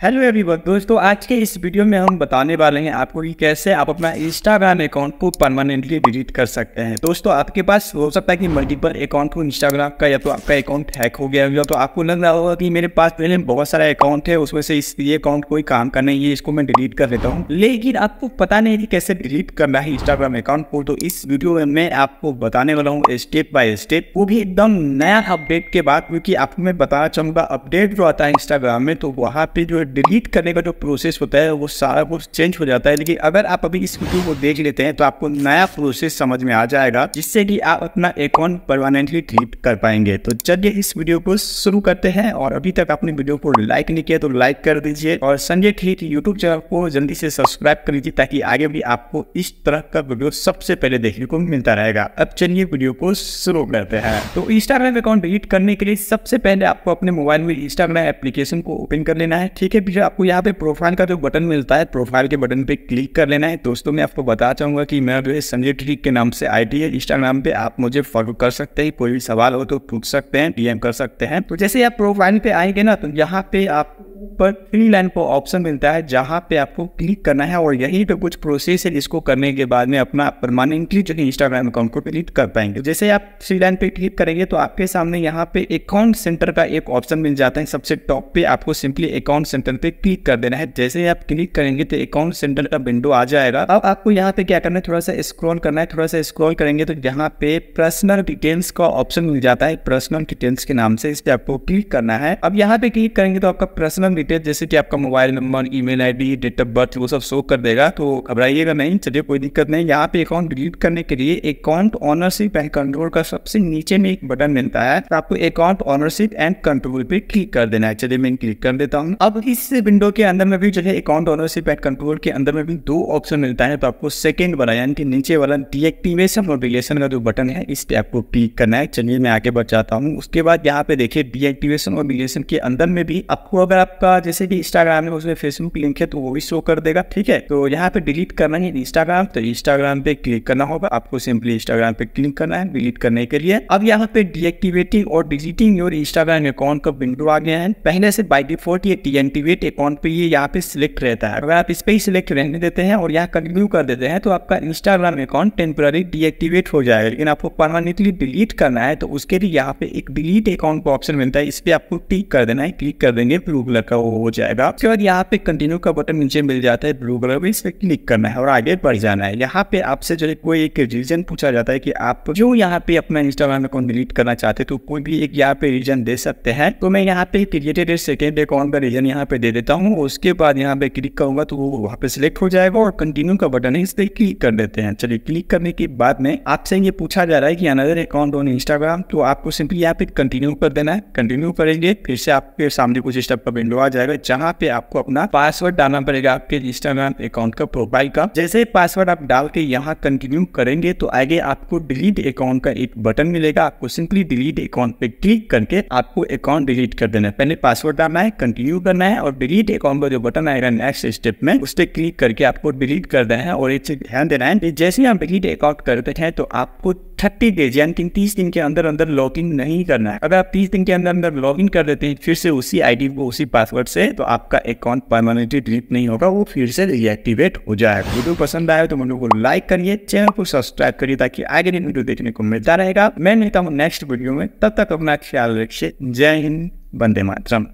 Hello everyone दोस्तों, आज के इस वीडियो में हम बताने वाले हैं आपको कि कैसे आप अपना इंस्टाग्राम अकाउंट को परमानेंटली डिलीट कर सकते हैं। दोस्तों, आपके पास हो सकता है कि मल्टीपल अकाउंट हो इंस्टाग्राम का या तो आपका अकाउंट हैक हो गया या तो आपको लग रहा होगा कि मेरे पास पहले बहुत सारा अकाउंट है, उसमें से इस ये अकाउंट कोई काम का नहीं है, इसको मैं डिलीट कर लेता हूँ। लेकिन आपको पता नहीं कि कैसे डिलीट करना है इंस्टाग्राम अकाउंट को तो इस वीडियो में मैं आपको बताने वाला हूँ स्टेप बाय स्टेप वो भी एकदम नया अपडेट के बाद, क्योंकि आपको मैं बताना चाहूँगा अपडेट जो आता है इंस्टाग्राम में तो वहाँ पे जो डिलीट करने का जो प्रोसेस होता है, वो सारा कुछ चेंज हो जाता है। लेकिन अगर आप अभी इस वीडियो को देख लेते हैं तो आपको नया प्रोसेस समझ में आ जाएगा, जिससे कि आप अपना अकाउंट परमानेंटली डिलीट कर पाएँगे। तो चलिए इस वीडियो को शुरू करते हैं, और अभी तक आपने वीडियो को लाइक नहीं किया तो लाइक कर दीजिए, और संजय ठीक यूट्यूब चैनल को जल्दी से सब्सक्राइब कर लीजिए, ताकि आगे भी आपको इस तरह का वीडियो सबसे पहले देखने को मिलता रहेगा। अब चलिए वीडियो को शुरू करते हैं। तो इंस्टाग्राम अकाउंट डिलीट करने के लिए सबसे पहले आपको अपने मोबाइल में इंस्टाग्राम एप्लीकेशन को ओपन कर लेना है, ठीक है? फिर आपको यहाँ पे प्रोफ़ाइल का जो बटन मिलता है प्रोफ़ाइल के बटन पे क्लिक कर लेना है। दोस्तों, मैं आपको बता चाहूँगा कि मैं जो है संजय ट्रिक के नाम से आईडी है। इंस्टाग्राम पे आप मुझे फॉलो कर सकते हैं। कोई भी सवाल हो तो पूछ सकते हैं डीएम कर सकते हैं। तो जैसे आप प्रोफ़ाइल पे आएँगे ना तो यहाँ पे आप ऊपर थ्री लाइन पर ऑप्शन मिलता है, जहाँ पे आपको क्लिक करना है और यहीं पे कुछ प्रोसेस है जिसको करने के बाद में अपना परमानेंटली जो है इंस्टाग्राम अकाउंट को डिलीट कर पाएँगे। जैसे आप थ्री लाइन पे क्लिक करेंगे तो आपके सामने यहाँ पे अकाउंट सेंटर का एक ऑप्शन मिल जाता है। सबसे टॉप पे आपको सिंपली अकाउंट सेंटर पे क्लिक कर देना है। जैसे आप क्लिक करेंगे तो अकाउंट सेंटर का विंडो आ जाएगा। अब आपको यहाँ पे क्या करना है? थोड़ा सा स्क्रॉल करना है। थोड़ा सा स्क्रॉल करेंगे तो यहाँ पे पर्सनल डिटेल्स का ऑप्शन मिल जाता है। पर्सनल डिटेल्स के नाम से इस पे आपको क्लिक करना है। अब यहाँ पे क्लिक करेंगे तो आपका पर्सनल डिटेल जैसे कि आपका mobile number email ID date of birth वो सब शो कर देगा तो घबराइएगा नहीं, चलिए कोई दिक्कत नहीं। यहाँ पे अकाउंट डिलीट करने के लिए अकाउंट ऑनरशिप एंड कंट्रोल का सबसे नीचे में एक बटन मिलता है तो आपको अकाउंट ऑनरशिप एंड कंट्रोल पे क्लिक कर देना है। चलिए मैं क्लिक कर देता हूँ। अब इस विंडो के अंदर में भी है अकाउंट ऑनरशिप एंड कंट्रोल के अंदर में भी दो ऑप्शन मिलता है तो आपको सेकंड वाला, यानी कि नीचे वाला डीएक्टिवेशन और डिलेशन का जो बटन है, इस पे आपको क्लिक करना है। चलिए मैं आगे बढ़ जाता हूँ। उसके बाद यहाँ पे देखिए डीएक्टिवेशन और डिलेशन के अंदर में भी आपको अगर आपका जैसे कि इंस्टाग्राम है उसमें फेसबुक लिंक है तो वो भी शो कर देगा, ठीक है? तो यहाँ पे डिलीट करना है इंस्टाग्राम तो इंस्टाग्राम पे क्लिक करना होगा। आपको सिंपली इंस्टाग्राम पे क्लिक करना है डिलीट करने के लिए। अब यहाँ पे डीएक्टिवेटिंग और डिलीटिंग योर इंस्टाग्राम अकाउंट का विंडो आ गया है। पहले से बाई डिफ़ॉल्ट ये डीएक्टिवेट अकाउंट पे ये यहाँ पे सिलेक्ट रहता है। अगर आप इस पे ही सिलेक्ट रहने देते हैं और यहाँ कंटिन्यू कर देते हैं तो आपका इंस्टाग्राम अकाउंट टेम्पररी डीएक्टिवेट हो जाएगा। लेकिन आपको परमानेंटली डिलीट करना है तो उसके लिए यहाँ पे एक डिलीट अकाउंट का ऑप्शन मिलता है। इस पे आपको क्लिक कर देना है क्लिक कर देंगे ब्लू कलर का वो हो जाएगा। उसके बाद यहाँ पे कंटिन्यू का बटन नीचे मिल जाता है ब्लू कलर में, इस पे क्लिक करना है और आगे बढ़ जाना है। यहाँ पे आपसे जो है कोई एक रीजन पूछा जाता है कि आप जो यहाँ पे अपना इंस्टाग्राम अकाउंट डिलीट करना चाहते तो कोई भी एक यहाँ पे रीजन दे सकते हैं। तो मैं यहाँ पे क्रिएटेड सेकेंड अकाउंट का रीजन यहाँ पे दे देता हूँ। उसके बाद यहाँ पे क्लिक करूँगा तो वो वहाँ पे सिलेक्ट हो जाएगा और कंटिन्यू का बटन है इस पर क्लिक कर देते हैं। चलिए क्लिक करने के बाद में आपसे ये पूछा जा रहा है कि अनदर अकाउंट ऑन इंस्टाग्राम तो आपको सिंपली यहाँ पे कंटिन्यू कर देना है। कंटिन्यू करेंगे, फिर से आपके सामने कुछ स्टेप का विंडो आ जाएगा, जहाँ पे आपको अपना पासवर्ड डालना पड़ेगा आपके इंस्टाग्राम अकाउंट का प्रोफ़ाइल का। जैसे पासवर्ड आप डाल के यहाँ कंटिन्यू करेंगे तो आगे आपको डिलीट अकाउंट का एक बटन मिलेगा। आपको सिंपली डिलीट अकाउंट पे क्लिक करके आपको अकाउंट डिलीट कर देना है। पहले पासवर्ड डालना है कंटिन्यू करना है और डिलीट अकाउंट का जो बटन आएगा नेक्स्ट स्टेप में, उस पर क्लिक करके आपको डिलीट कर देना है। और एक ध्यान देना है जैसे आप डिलीट अकाउंट करते हैं तो आपको थर्टी डेज़ यानी कि तीस दिन के अंदर अंदर लॉग इन नहीं करना है। अगर आप तीस दिन के अंदर अंदर लॉग इन कर देते हैं, फिर से उसी आईडी को, उसी पासवर्ड से तो आपका अकाउंट परमानेंटली डिलीट नहीं होगा, वो फिर से रिएक्टिवेट हो जाएगा। वीडियो पसंद आए तो वीडियो को लाइक करिए चैनल को सब्सक्राइब करिए, ताकि आगे दिन वीडियो देखने को मिलता रहेगा। मैं मिलता हूँ नेक्स्ट वीडियो में, तब तक अपना ख्याल रखिए। जय हिंद, वंदे मातरम।